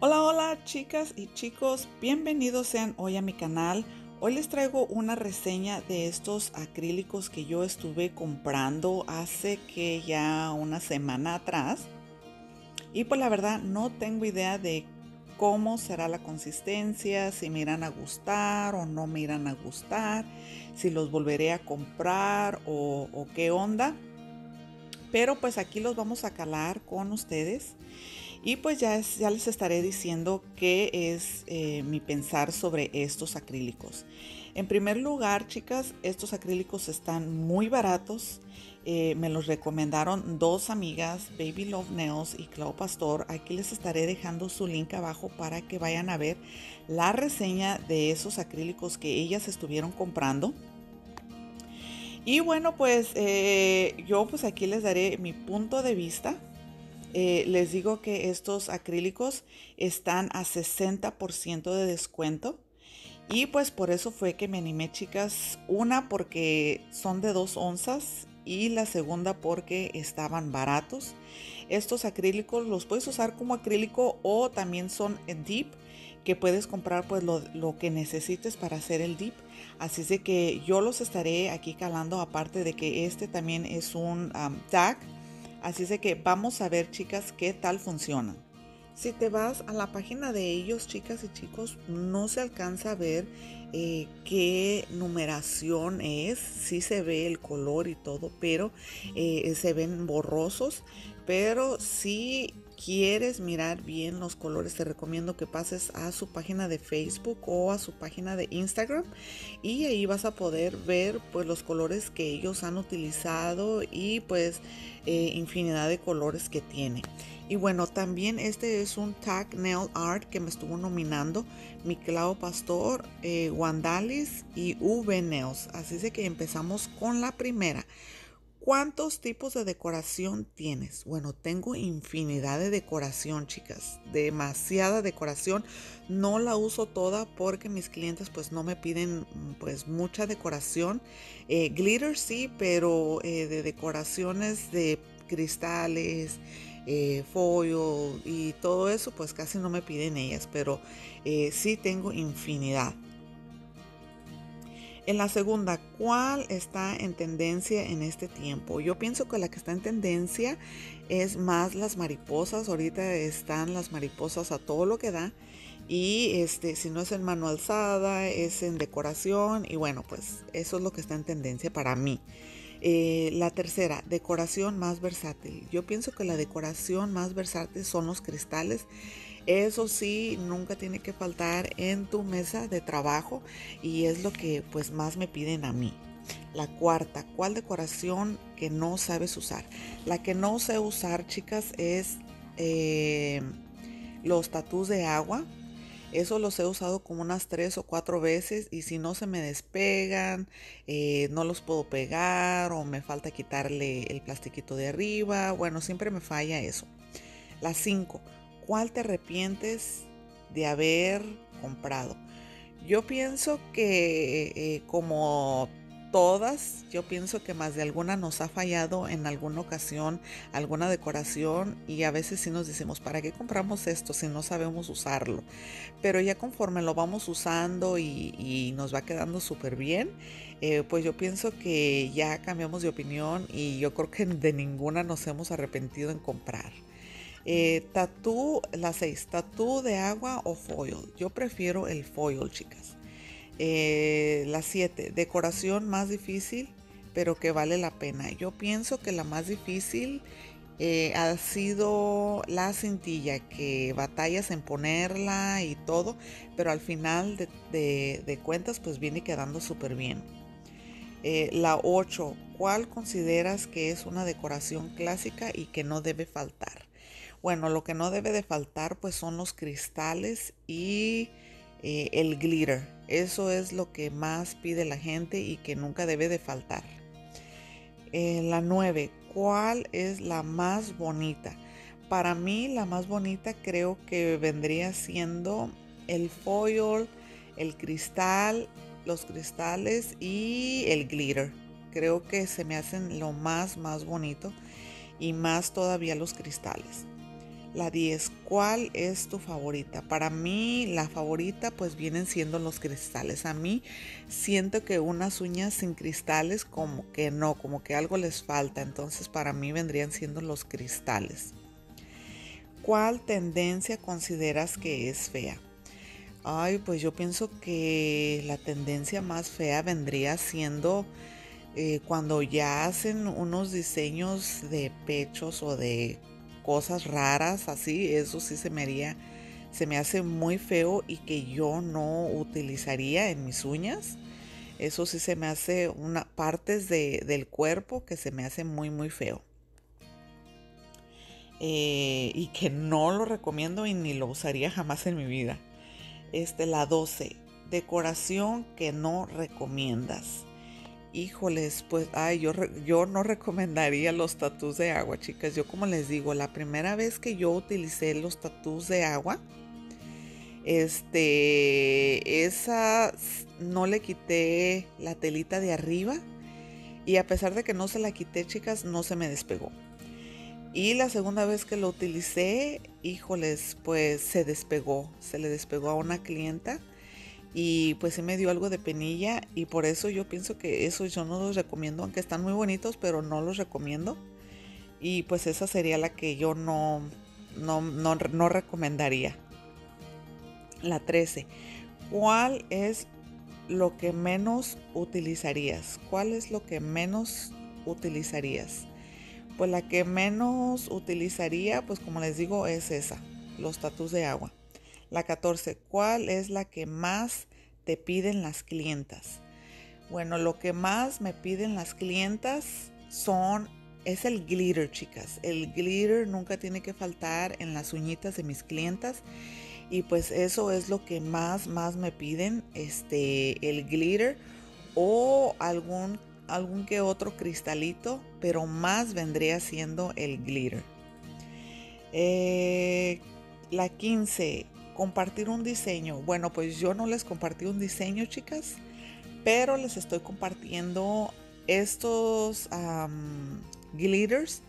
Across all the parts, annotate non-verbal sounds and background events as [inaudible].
Hola, hola chicas y chicos, bienvenidos sean hoy a mi canal. Hoy les traigo una reseña de estos acrílicos que yo estuve comprando hace que ya una semana atrás. Y pues la verdad no tengo idea de cómo será la consistencia, si me irán a gustar o no me irán a gustar, si los volveré a comprar o, o qué onda. Pero pues aquí los vamos a calar con ustedes. Y pues ya, les estaré diciendo qué es eh, mi pensar sobre estos acrílicos. En primer lugar, chicas, estos acrílicos están muy baratos. Eh, me los recomendaron dos amigas, Baby Love Nails y Clau Pastor. Aquí les estaré dejando su link abajo para que vayan a ver la reseña de esos acrílicos que ellas estuvieron comprando. Y bueno, pues eh, yo pues aquí les daré mi punto de vista eh, les digo que estos acrílicos están a 60% de descuento. Y pues por eso fue que me animé, chicas. Una porque son de 2 onzas y la segunda porque estaban baratos. Estos acrílicos los puedes usar como acrílico o también son deep que puedes comprar pues lo, que necesites para hacer el dip. Así es de que yo los estaré aquí calando aparte de que este también es un tag Así es de que vamos a ver, chicas, qué tal funcionan. Si te vas a la página de ellos, chicas y chicos, no se alcanza a ver eh, qué numeración es. Sí se ve el color y todo, pero eh, se ven borrosos. Pero si quieres mirar bien los colores, te recomiendo que pases a su página de Facebook o a su página de Instagram y ahí vas a poder ver pues los colores que ellos han utilizado y pues eh, infinidad de colores que tiene. Y bueno, también este es un tag nail art que me estuvo nominando mi Clau Pastor, eh, Wandalis y V Nails. Así es que empezamos con la primera. ¿Cuántos tipos de decoración tienes? Bueno, tengo infinidad de decoración, chicas. Demasiada decoración. No la uso toda porque mis clientes pues no me piden pues mucha decoración. Eh, glitter sí, pero eh, de decoraciones de cristales, eh, foil y todo eso pues casi no me piden ellas. Pero sí tengo infinidad. En la segunda, ¿cuál está en tendencia en este tiempo? Yo pienso que la que está en tendencia es más las mariposas. Ahorita están las mariposas a todo lo que da. Y este, si no es en mano alzada, es en decoración. Y bueno, pues eso es lo que está en tendencia para mí. Eh, la tercera, decoración más versátil. Yo pienso que la decoración más versátil son los cristales. Eso sí, nunca tiene que faltar en tu mesa de trabajo y es lo que pues más me piden a mí. La cuarta, ¿cuál decoración que no sabes usar? La que no sé usar, chicas, es eh, los tatús de agua. Eso los he usado como unas tres o cuatro veces y si no se me despegan, eh, no los puedo pegar o me falta quitarle el plastiquito de arriba. Bueno, siempre me falla eso. La cinco, cuál te arrepientes de haber comprado. Yo pienso que eh, como todas, yo pienso que más de alguna nos ha fallado en alguna ocasión alguna decoración y a veces sí nos decimos, ¿para qué compramos esto si no sabemos usarlo? Pero ya conforme lo vamos usando y, nos va quedando súper bien, eh, pues yo pienso que ya cambiamos de opinión y yo creo que de ninguna nos hemos arrepentido en comprar. Eh, tatú, la 6, tatú de agua o foil. Yo prefiero el foil, chicas. Eh, la 7, decoración más difícil, pero que vale la pena. Yo pienso que la más difícil eh, ha sido la cintilla, que batallas en ponerla y todo, pero al final de, cuentas pues viene quedando súper bien. Eh, la 8, ¿cuál consideras que es una decoración clásica y que no debe faltar? Bueno, lo que no debe de faltar pues son los cristales y eh, el glitter. Eso es lo que más pide la gente y que nunca debe de faltar. Eh, la 9. ¿Cuál es la más bonita? Para mí la más bonita creo que vendría siendo el foil, el cristal, los cristales y el glitter. Creo que se me hacen lo más, más bonito y más todavía los cristales. La 10. ¿Cuál es tu favorita? Para mí la favorita pues vienen siendo los cristales. A mí siento que unas uñas sin cristales como que no, como que algo les falta. Entonces para mí vendrían siendo los cristales. ¿Cuál tendencia consideras que es fea? Ay, pues yo pienso que la tendencia más fea vendría siendo eh, cuando ya hacen unos diseños de pechos o de cosas raras así, eso sí se me haría, se me hace muy feo y que yo no utilizaría en mis uñas. Eso sí se me hace una partes del cuerpo que se me hace muy muy feo. Eh, y que no lo recomiendo y ni lo usaría jamás en mi vida. Este, la 12. Decoración que no recomiendas. Híjoles, pues, ay, yo, yo no recomendaría los tatús de agua, chicas. Yo como les digo, la primera vez que yo utilicé los tatús de agua, este, esa no le quité la telita de arriba y a pesar de que no se la quité, chicas, no se me despegó. Y la segunda vez que lo utilicé, híjoles, pues se despegó, se le despegó a una clienta y pues sí me dio algo de penilla y por eso yo pienso que eso yo no los recomiendo, aunque están muy bonitos, pero no los recomiendo. Y pues esa sería la que yo no, no, no, recomendaría. La 13. ¿Cuál es lo que menos utilizarías? ¿Cuál es lo que menos utilizarías? Pues la que menos utilizaría, pues como les digo, es esa, los tatus de agua. La 14. ¿Cuál es la que más te piden las clientas? Bueno, lo que más me piden las clientas son es el glitter, chicas. El glitter nunca tiene que faltar en las uñitas de mis clientas. Y pues eso es lo que más, más me piden, este, el glitter o algún, algún que otro cristalito, pero más vendría siendo el glitter. Eh, la 15, compartir un diseño. Bueno, pues yo no les compartí un diseño, chicas, pero les estoy compartiendo estos glitters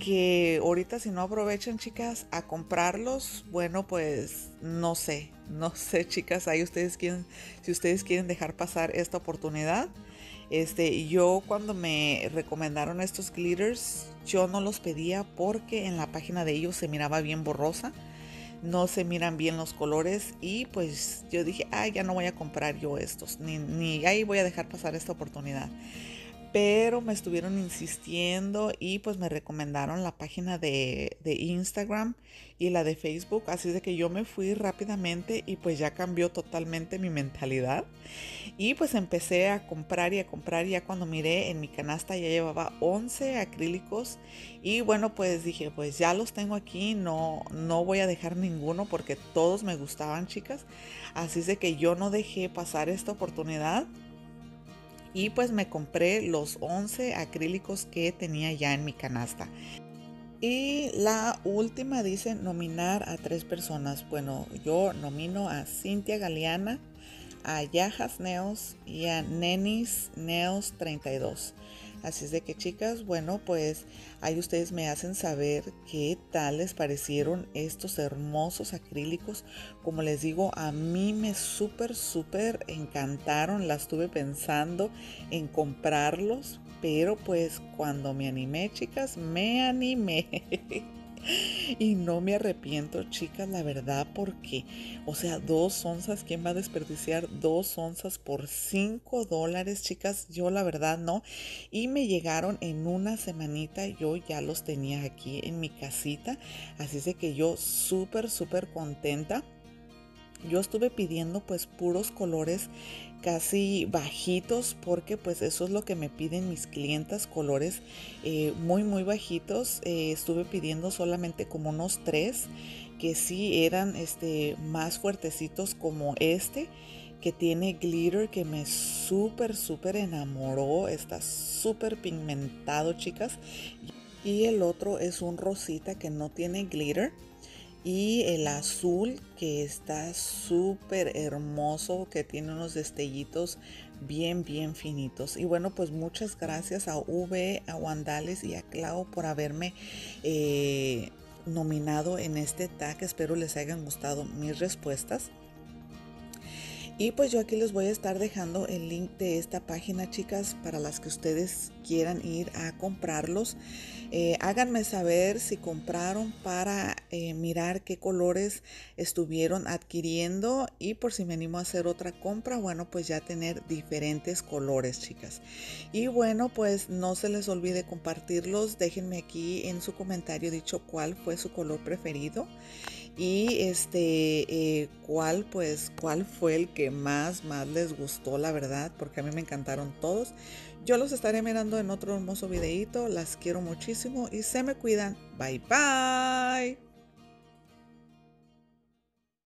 que ahorita si no aprovechan chicas a comprarlos, bueno pues no sé, no [laughs] sé chicas, ahí ustedes quieren, si ustedes quieren dejar pasar esta oportunidad. Este, yo cuando me recomendaron estos glitters, yo no los pedía porque en la página de ellos se miraba bien borrosa no se miran bien los colores y pues yo dije, ay, ya no voy a comprar yo estos, ni, ni ahí voy a dejar pasar esta oportunidad pero me estuvieron insistiendo y pues me recomendaron la página de, de, Instagram y la de Facebook, así de que yo me fui rápidamente y pues ya cambió totalmente mi mentalidad. Y pues empecé a comprar y a comprar ya cuando miré en mi canasta ya llevaba 11 acrílicos y bueno pues dije pues ya los tengo aquí, no, no voy a dejar ninguno porque todos me gustaban chicas, así de que yo no dejé pasar esta oportunidad y pues me compré los 11 acrílicos que tenía ya en mi canasta. Y la última dice nominar a tres personas. Bueno, yo nomino a Cintia Galeana, a Yajas Neos y a Nenis Neos 32. Así es de que chicas, bueno, pues ahí ustedes me hacen saber qué tal les parecieron estos hermosos acrílicos. Como les digo, a mí me súper, súper encantaron. La estuve pensando en comprarlos, pero pues cuando me animé, chicas, me animé. [laughs] [laughs] y no me arrepiento, chicas, la verdad, porque, o sea, dos onzas, ¿quién va a desperdiciar dos onzas por cinco dólares, chicas? Yo la verdad no. Y me llegaron en una semanita, yo ya los tenía aquí en mi casita, así es de que yo súper, súper contenta. Yo estuve pidiendo pues puros colores casi bajitos porque pues eso es lo que me piden mis clientas, colores eh, muy muy bajitos. Eh, estuve pidiendo solamente como unos tres que sí eran este, más fuertecitos como este que tiene glitter que me súper súper enamoró. Está súper pigmentado chicas. Y el otro es un rosita que no tiene glitter y el azul que está súper hermoso, que tiene unos destellitos bien, bien finitos. Y bueno, pues muchas gracias a V, a Wandales y a Clau por haberme... Eh, nominado en este tag. Espero les hayan gustado mis respuestas. Y pues yo aquí les voy a estar dejando el link de esta página, chicas, para las que ustedes quieran ir a comprarlos. Eh, háganme saber si compraron para eh, mirar qué colores estuvieron adquiriendo y por si me animo a hacer otra compra, bueno, pues ya tener diferentes colores, chicas. Y bueno, pues no se les olvide compartirlos. Déjenme aquí en su comentario dicho cuál fue su color preferido y este eh, cuál pues cuál fue el que más más les gustó la verdad porque a mí me encantaron todos. Yo los estaré mirando en otro hermoso videito las quiero muchísimo y se me cuidan. Bye bye